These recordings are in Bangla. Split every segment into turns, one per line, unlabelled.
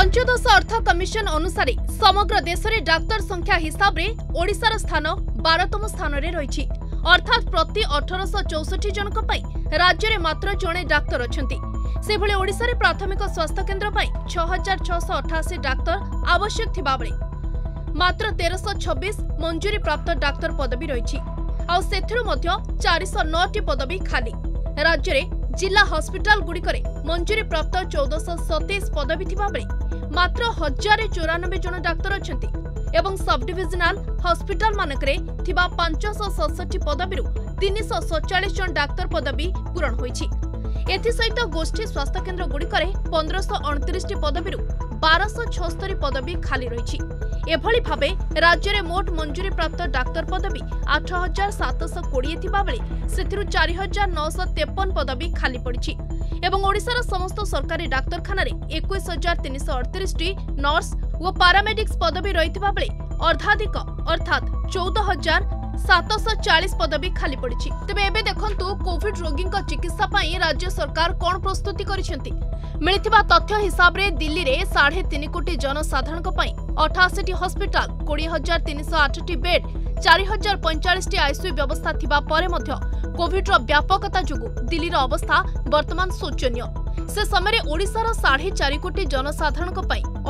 পঞ্চদশ অর্থ কমিশন অনুসারে সমগ্র দেশে ডাক্তার সংখ্যা হিসাবে ওড়িশার স্থান বারতম স্থানরে রয়েছে অর্থাৎ প্রতি অঠরশ চৌষঠি জনক রাজ্যের মাত্র জনে ডাক্তার অনেক সেভাবে ওড়িশার প্রাথমিক স্বাস্থ্যকেন্দ্র ছ হাজার ছশ অঠাশি ডাক্তার আবশ্যক থাকবে মাত্র তেরশ ছবিশ মঞ্জুরি প্রাপ্ত ডাক্তার পদবী রয়েছে আথির চারিশ নটি পদবী খালি রাজ্যের জেলা হসপিটালগুড়ি মঞ্জুরি প্রাপ্ত চৌদশ সতেইশ পদবী থাকবে মাত্র হাজার চৌরানবে জন ডাক্তার অনেক এবং সবডিভিজনাল হসপিটাল মানকরে থিবা পাঁচশহ সড়ষঠি পদবীর তিনশহ সতচাশ জন ডাক্তার পদবী পূরণ হয়েছে এসহিত গোষ্ঠী স্বাস্থ্যকেন্দ্রগুড়ি পনেরশহ অণতিশটি পদবীর বারশহ ছস্তরি পদবী খালি রয়েছে এভাবে ভাবে রাজ্যের মোট মঞ্জুরিপ্রাপ্ত ডাক্তার পদবী আঠ হাজার সাতশ কোড়িয়ে থাকবে সে চারি হাজার নশ তেপন পদবী খালি পড়ছে এবং ওড়শার সমস্ত সরকারি ডাক্তারখানার একুশ হাজার তিনশো অড়তিশটি নর্স ও প্যারামেডিক্স পদবী রয়েছে বেড়ে অর্ধাধিক অর্থাৎ চৌদ হাজার সাতশহ চাশ পদবী খালি পড়ছে তবে এবে দেখুন কোভিড রোগী চিকিৎসা রাজ্য সরকার কণ প্রস্তুতি করেছেন মিলিথিবা তথ্য হিসাবে দিল্লিরে সাড়ে তিন কোটি জনসাধারণ অঠাশিটি হসপিটাল কোড়ি হাজার তিনশহ আঠটি বেড চারি হাজার পঁয়চাশটি আইসিউ ব্যবস্থা থাকা পরে কোভিডর ব্যাপকতা যোগ দিল্লির অবস্থা বর্তমান শোচনীয় সে সময় ওড়শার সাড়ে চারি কোটি জনসাধারণ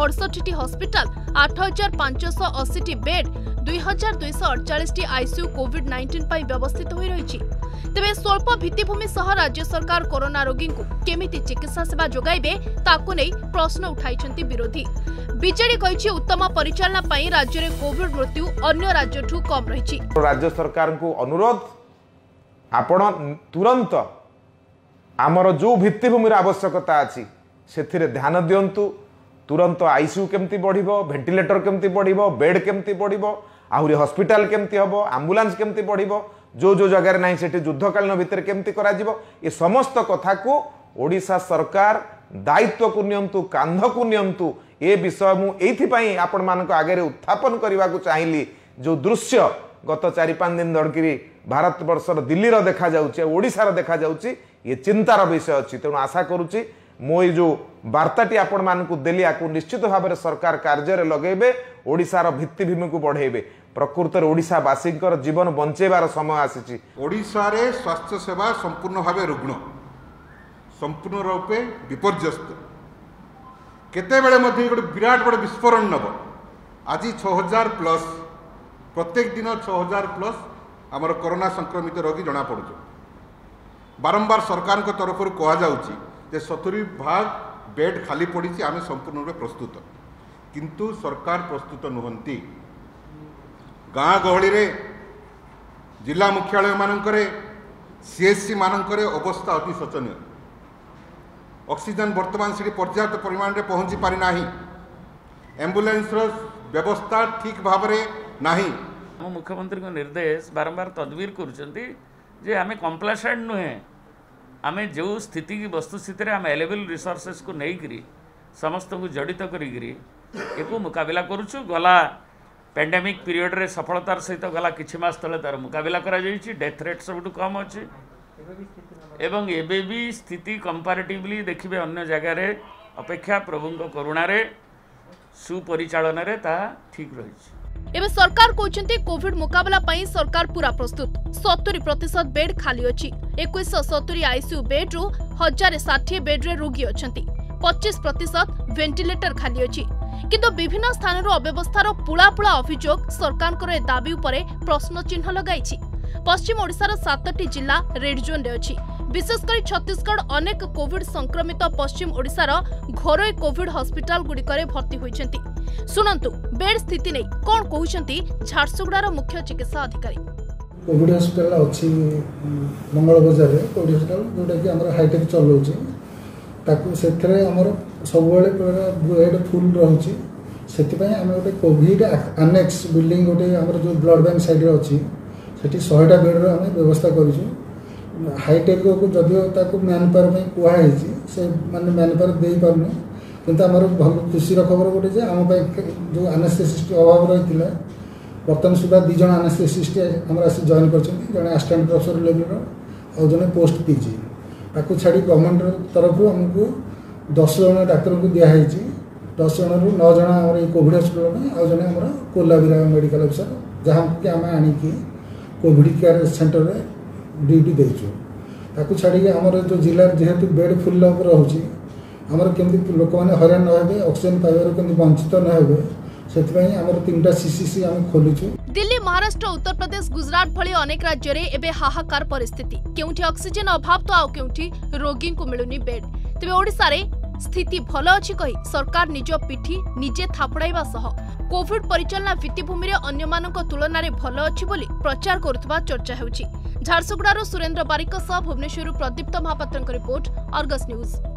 অড়ষঠিটি হসপিটাল আট হাজার পাঁচশহ অশীটি বেড দুই হাজার দুইশ ଅଡ଼ଚାଳିଶଟି ଆଇସିୟୁ କୋଭିଡ୍ ନାଇଣ୍ଟିନ୍ ପାଇଁ ବ୍ୟବସ୍ଥିତ ହୋଇ ରହିଛି ତେବେ ସ୍ୱଳ୍ପ ଭିତ୍ତିଭୂମି ସହ ରାଜ୍ୟ ସରକାର କରୋନା ରୋଗୀଙ୍କୁ କେମିତି ଚିକିତ୍ସା ସେବା ଯୋଗାଇବେ ତାକୁ ନେଇ ପ୍ରଶ୍ନ ଉଠାଇଛନ୍ତି ବିରୋଧୀ ବିଜେଡି କହିଛି ଉତ୍ତମ ପରିଚାଳନା ପାଇଁ ରାଜ୍ୟରେ କୋଭିଡ୍ ମୃତ୍ୟୁ ଅନ୍ୟ ରାଜ୍ୟଠୁ କମ୍ ରହିଛି
ରାଜ୍ୟ ସରକାରଙ୍କୁ ଅନୁରୋଧ ଆପଣ ତୁରନ୍ତ ଆମର ଯେଉଁ ଭିତ୍ତିଭୂମିର ଆବଶ୍ୟକତା ଅଛି ସେଥିରେ ଧ୍ୟାନ ଦିଅନ୍ତୁ ତୁରନ୍ତ ଆଇସିୟୁ କେମିତି ବଢ଼ିବ ଭେଣ୍ଟିଲେଟର କେମିତି ବଢ଼ିବ ବେଡ୍ କେମିତି ବଢ଼ିବ ଆହୁରି ହସ୍ପିଟାଲ କେମିତି ହେବ ଆମ୍ବୁଲାନ୍ସ କେମିତି ବଢ଼ିବ ଯେଉଁ ଯେଉଁ ଜାଗାରେ ନାହିଁ ସେଠି ଯୁଦ୍ଧକାଳୀନ ଭିତରେ କେମିତି କରାଯିବ ଏ ସମସ୍ତ କଥାକୁ ଓଡ଼ିଶା ସରକାର ଦାୟିତ୍ୱକୁ ନିଅନ୍ତୁ କାନ୍ଧକୁ ନିଅନ୍ତୁ ଏ ବିଷୟ ମୁଁ ଏଇଥିପାଇଁ ଆପଣମାନଙ୍କ ଆଗରେ ଉତ୍ଥାପନ କରିବାକୁ ଚାହିଁଲି ଯେଉଁ ଦୃଶ୍ୟ ଗତ ଚାରି ପାଞ୍ଚ ଦିନ ଧରିକିରି ଭାରତବର୍ଷର ଦିଲ୍ଲୀର ଦେଖାଯାଉଛି ଆଉ ଓଡ଼ିଶାର ଦେଖାଯାଉଛି ଏ ଚିନ୍ତାର ବିଷୟ ଅଛି ତେଣୁ ଆଶା କରୁଛି ମୁଁ ଏଇ ଯେଉଁ ବାର୍ତ୍ତାଟି ଆପଣମାନଙ୍କୁ ଦେଲି ଆକୁ ନିଶ୍ଚିତ ଭାବରେ ସରକାର କାର୍ଯ୍ୟରେ ଲଗେଇବେ ଓଡ଼ିଶାର ଭିତ୍ତିଭୂମିକୁ ବଢ଼େଇବେ ପ୍ରକୃତରେ ଓଡ଼ିଶାବାସୀଙ୍କର ଜୀବନ ବଞ୍ଚେଇବାର ସମୟ ଆସିଛି
ଓଡ଼ିଶାରେ ସ୍ୱାସ୍ଥ୍ୟ ସେବା ସମ୍ପୂର୍ଣ୍ଣ ଭାବେ ରୁଗ୍ଣ ସମ୍ପୂର୍ଣ୍ଣ ରୂପେ ବିପର୍ଯ୍ୟସ୍ତ କେତେବେଳେ ମଧ୍ୟ ଗୋଟେ ବିରାଟ ବଡ଼ ବିସ୍ଫୋରଣ ନେବ ଆଜି ଛଅ ହଜାର ପ୍ଲସ୍ ପ୍ରତ୍ୟେକ ଦିନ ଛଅ ହଜାର ପ୍ଲସ୍ ଆମର କରୋନା ସଂକ୍ରମିତ ରୋଗୀ ଜଣାପଡ଼ୁଛନ୍ତି ବାରମ୍ବାର ସରକାରଙ୍କ ତରଫରୁ କୁହାଯାଉଛି যে সতুরি ভাগ বেড খালি পড়িছে আমি সম্পূর্ণ রূপে প্রস্তুত কিন্তু সরকার প্রস্তুত নুহতি ଗାଁ ଗହଳିରେ ଜିଲ୍ଲା ମୁଖ୍ୟାଳୟମାନଙ୍କରେ ସିଏସ୍ସି ମାନଙ୍କରେ ଅବସ୍ଥା ଅତି ଶୋଚନୀୟ ଅକ୍ସିଜେନ୍ ବର୍ତ୍ତମାନ ସେଠି ପର୍ଯ୍ୟାପ୍ତ ପରିମାଣରେ ପହଞ୍ଚି ପାରିନାହିଁ ଆମ୍ବୁଲାନ୍ସର ବ୍ୟବସ୍ଥା ଠିକ୍ ଭାବରେ ନାହିଁ
ଆମ ମୁଖ୍ୟମନ୍ତ୍ରୀଙ୍କ ନିର୍ଦ୍ଦେଶ ବାରମ୍ବାର ତଦବିର କରୁଛନ୍ତି ଯେ ଆମେ କମ୍ପ୍ଲାସେଣ୍ଟ ନୁହେଁ ଆମେ ଯେଉଁ ସ୍ଥିତିକି ବସ୍ତୁ ସ୍ଥିତିରେ ଆମେ ଆଭେଲେବୁଲ୍ ରିସୋର୍ସେସ୍କୁ ନେଇକରି ସମସ୍ତଙ୍କୁ ଜଡ଼ିତ କରିକିରି ଏକୁ ମୁକାବିଲା କରୁଛୁ ଗଲା ପ୍ୟାଣ୍ଡେମିକ୍ ପିରିୟଡ଼ରେ ସଫଳତାର ସହିତ ଗଲା କିଛି ମାସ ତଳେ ତା'ର ମୁକାବିଲା କରାଯାଇଛି ଡେଥ୍ ରେଟ୍ ସବୁଠୁ କମ୍ ଅଛି ଏବଂ ଏବେ ବି ସ୍ଥିତି କମ୍ପାରିଟିଭଲି ଦେଖିବେ ଅନ୍ୟ ଜାଗାରେ ଅପେକ୍ଷା ପ୍ରଭୁଙ୍କ କରୁଣାରେ ସୁପରିଚାଳନାରେ ତାହା ଠିକ୍ ରହିଛି
এবে সরকার কৌছেন্তি কোভিড মোকাবিলা পাই সরকার পুরা প্রস্তুত সতুরি প্রতিশত বেড খালি অছি একুশ সতুরি আইসিউ বেড্রু হাজার ষাঠিয়ে বেড্রে রোগী অনেক পঁচিশ প্রতিশত ভেন্টিলেটর খালি অছি কিন্তু বিভিন্ন স্থানর অব্যবস্থার পুলা পুলা অভিযোগ সরকারঙ্কর এ দাবি উপরে প্রশ্নচিহ্ন লগাইছি পশ্চিম ওড়িশার সাতটি জেলা রেড জোন্রে অছি বিশেষ করে ছত্তিশগড় অনেক কোভিড সংক্রমিত পশ্চিম ওড়িশার ঘরোই কোভিড হসপিটাল গুড়িকরে ভর্তি হয়েছেন শুণন্তু বেড স্থিতি নেই কোণ কହୁଛନ୍ତି ঝারসুগুড়ার মুখ্য চিকিৎসা অধিকারী
কোভিড হসপিটাল অছি মঙ্গল বাজারে কোভিড হসপিটাল যেটা কি আমার হাইটেক চলাউছি তাকে সেথরে আমার সবুলে বেড ফুল রয়েছে ସେଥିପାଇଁ ଆମେ ଗୋଟେ କୋଭିଡ଼ ଆନେକ୍ସ ବିଲ୍ଡିଂ ଗୋଟେ ଆମର ଯେଉଁ ବ୍ଲଡ଼ ବ୍ୟାଙ୍କ ସାଇଡ଼୍ରେ ଅଛି ସେଠି ଶହେଟା ବେଡ଼୍ର ଆମେ ବ୍ୟବସ୍ଥା କରିଛୁ हाईटेक को जदि मैन पावर कहुई से मैंने मैन पावर दे पार नहीं कि आम भल खुशी खबर गोटे आम जो आनेसीस्ट अभाव रही है बर्तमान सुधा दुज आनेसीस्ट आम आइन करते जो आसटाण प्रफेसर लेवल आज जन पोस्ट पीजी ताकि छाड़ी गवर्नमेंट तरफ आमको दस जन डाक्तर को दिखाई दस जन रु नौ जन आम कॉविड हस्पिटल में आज जन आम कोल्ला मेडिकल अफिसर जहाँ कि आम आणिकी कोड केयर सेन्टर में ଡ୍ୟୁଟି ଦେଇଛୁ ତାକୁ ଛାଡ଼ିକି ଆମର ଯେଉଁ ଜିଲ୍ଲାରେ ଯେହେତୁ ବେଡ୍ ଫୁଲ୍ ଅପ୍ ରହୁଛି ଆମର କେମିତି ଲୋକମାନେ ହଇରାଣ ନ ହେବେ ଅକ୍ସିଜେନ୍ ପାଇବାରୁ କେମିତି ବଞ୍ଚିତ ନ ହେବେ ସେଥିପାଇଁ ଆମର ତିନିଟା ସିସିସି ଆମେ ଖୋଲିଛୁ
দিল্লি মহারাষ্ট্র উত্তরপ্রদেশ গুজরাট ভি অনেক রাজ্যের এবে হাহাকার পরিস্থিতি কেউটি অক্সিজেন অভাব তো আউ কেউটি রোগীঙ্কু মিলুনি বেড তেবে ওড়িশার ସ୍ଥିତି ଭଲ ଅଛି କହି ସରକାର ନିଜ ପିଠି ନିଜେ ଥାପଡ଼ାଇବା ସହ କୋଭିଡ୍ ପରିଚାଳନା ଭିତ୍ତିଭୂମିରେ ଅନ୍ୟମାନଙ୍କ ତୁଳନାରେ ଭଲ ଅଛି ବୋଲି ପ୍ରଚାର କରୁଥିବା ଚର୍ଚ୍ଚା ହେଉଛି ଝାରସୁଗୁଡ଼ାରୁ ସୁରେନ୍ଦ୍ର ବାରିକଙ୍କ ସହ ଭୁବନେଶ୍ୱରରୁ ପ୍ରଦୀପ୍ତ ମହାପାତ୍ରଙ୍କ ରିପୋର୍ଟ ଅର୍ଗସ୍ ନ୍ୟୁଜ୍